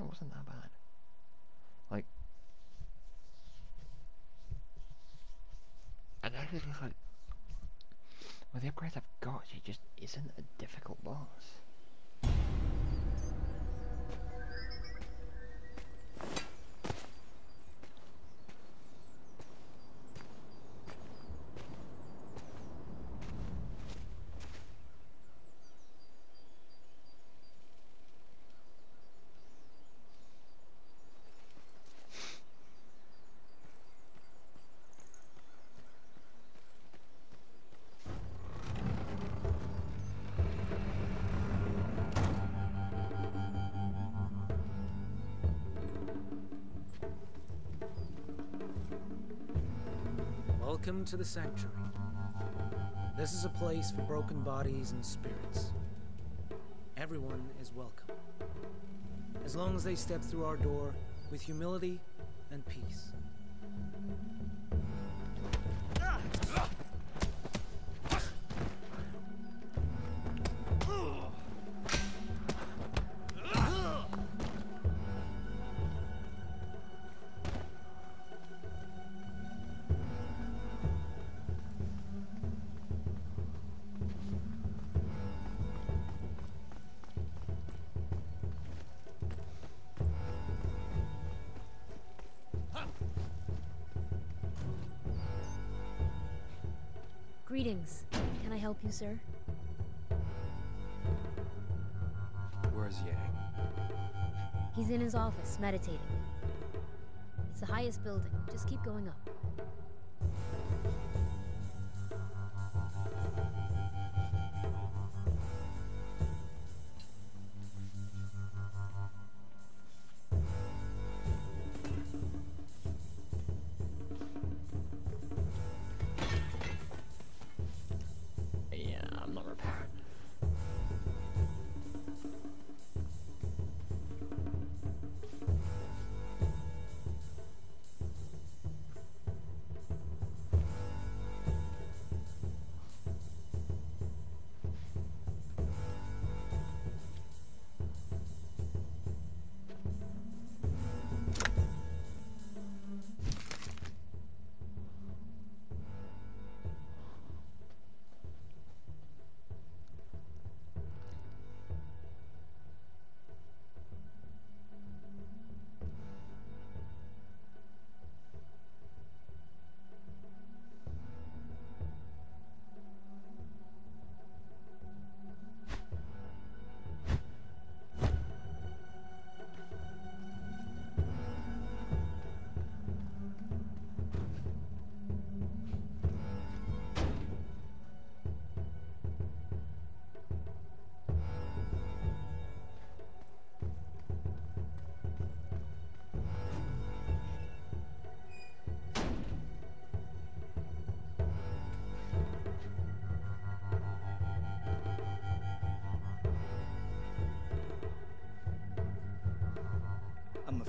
It wasn't that bad. Like, and actually, like, with the upgrades I've got, she just isn't a difficult boss. Welcome to the Sanctuary. This is a place for broken bodies and spirits. Everyone is welcome. As long as they step through our door with humility and peace. Greetings. Can I help you, sir? Where's Yang? He's in his office, meditating. It's the highest building. Just keep going up.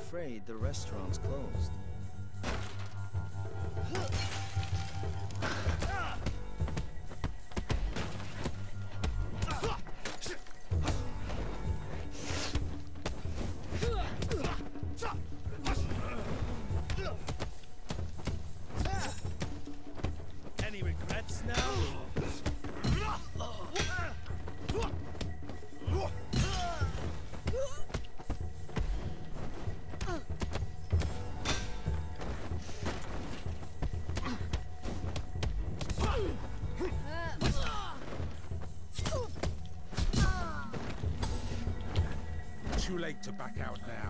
Afraid the restaurant's closed. To back out now.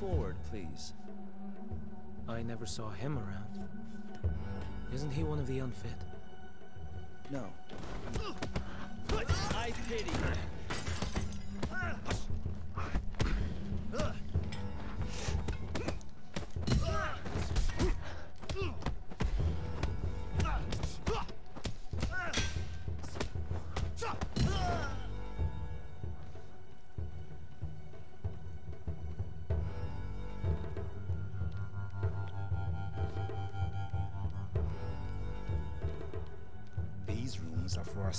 Forward, please. I never saw him around. Isn't he one of the unfit? No. I pity.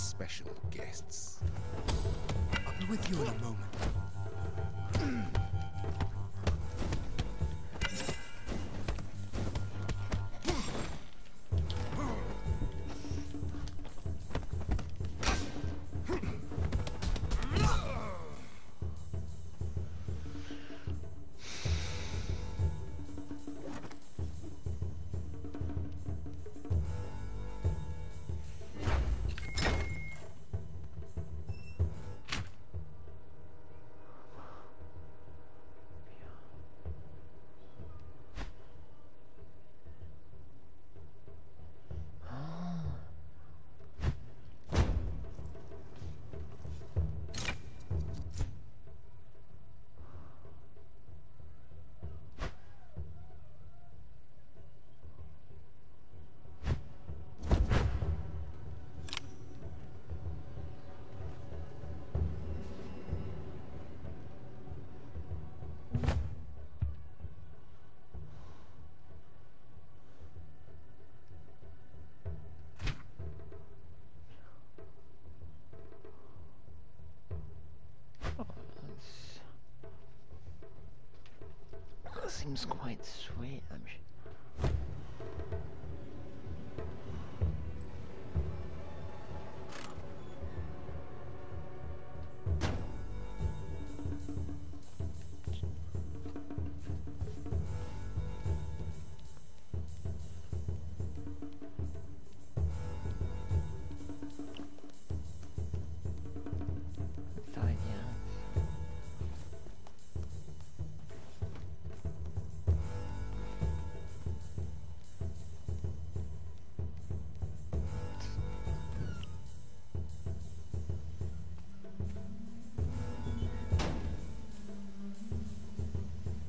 Special guests. I'll be with you in a moment. Seems quite sweet. I'm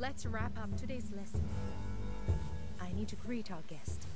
Let's wrap up today's lesson. I need to greet our guest.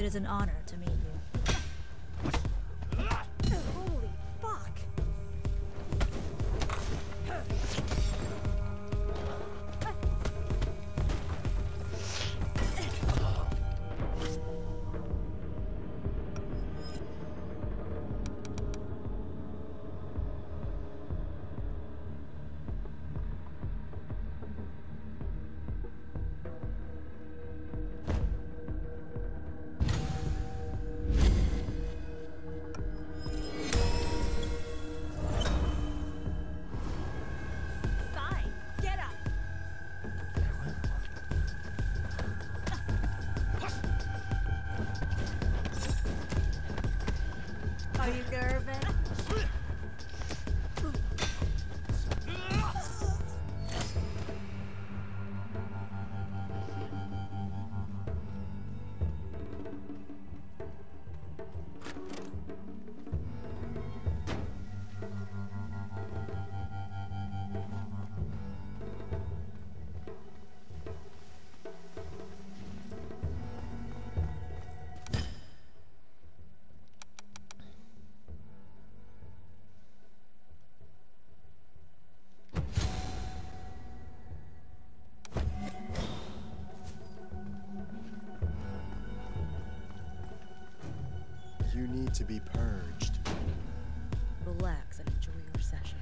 It is an honor to meet need to be purged. Relax and enjoy your session.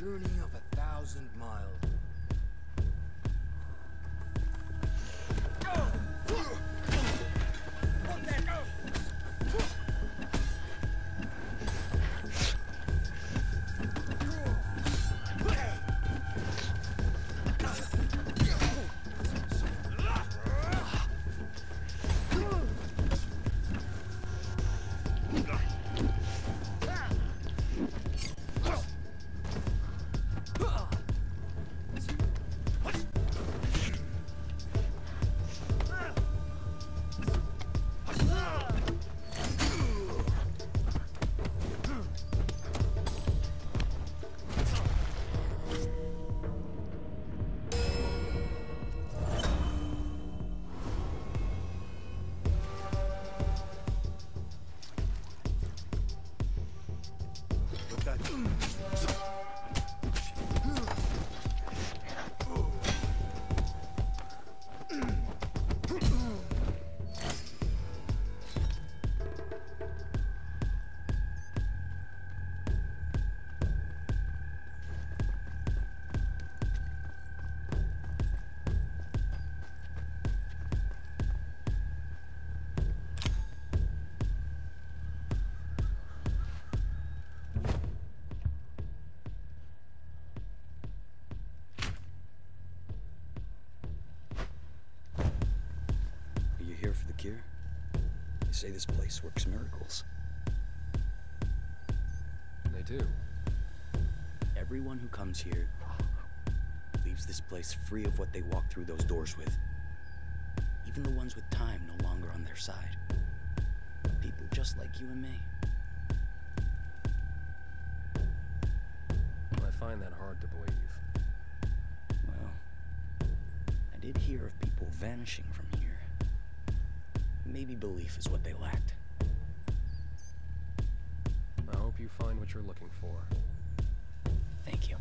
Journey of a thousand miles. You here for the cure? They say this place works miracles. They do. Everyone who comes here leaves this place free of what they walk through those doors with. Even the ones with time no longer on their side. People just like you and me. I find that hard to believe. Well, I did hear of people vanishing from. Maybe belief is what they lacked. I hope you find what you're looking for. Thank you.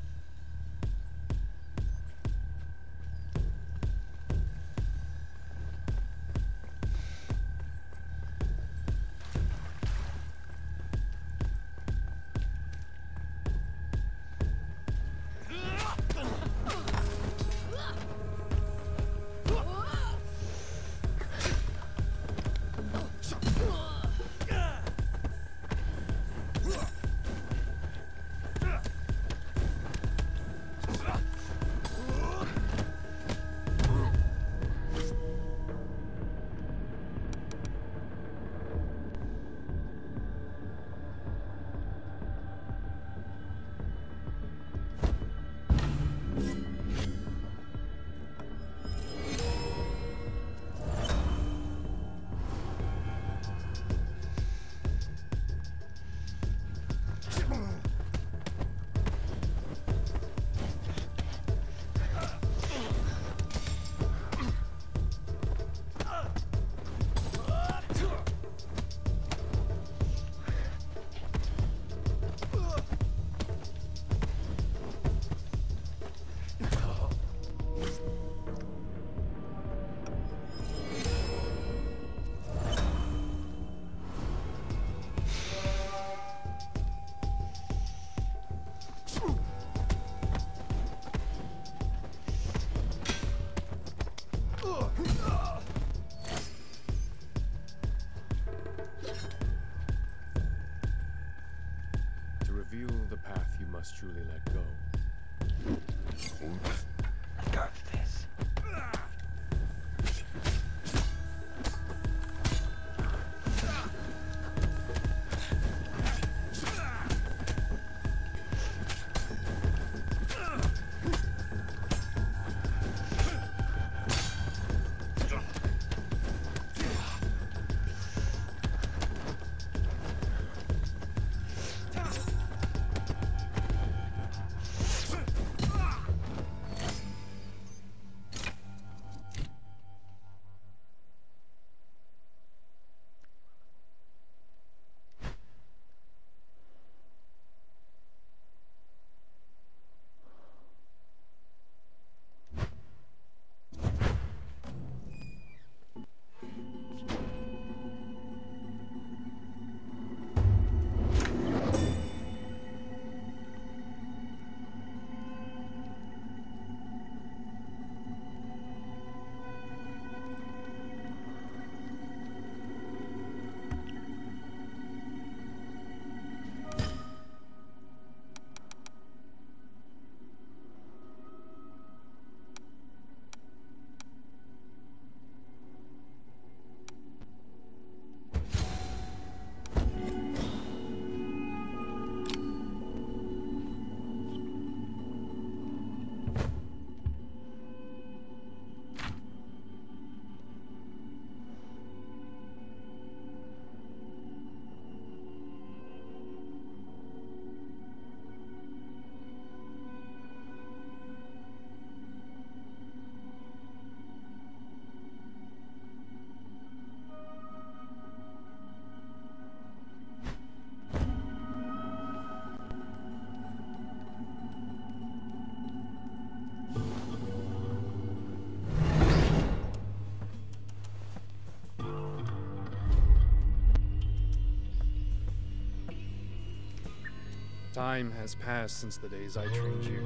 Time has passed since the days I trained you.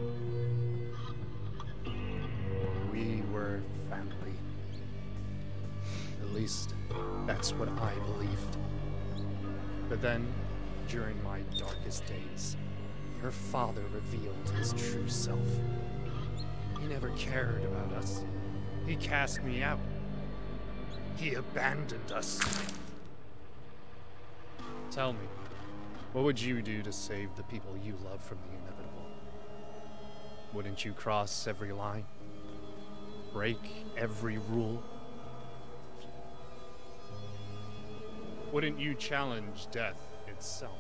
We were family. At least, that's what I believed. But then, during my darkest days, her father revealed his true self. He never cared about us. He cast me out. He abandoned us. Tell me, what would you do to save the people you love from the inevitable? Wouldn't you cross every line? Break every rule? Wouldn't you challenge death itself?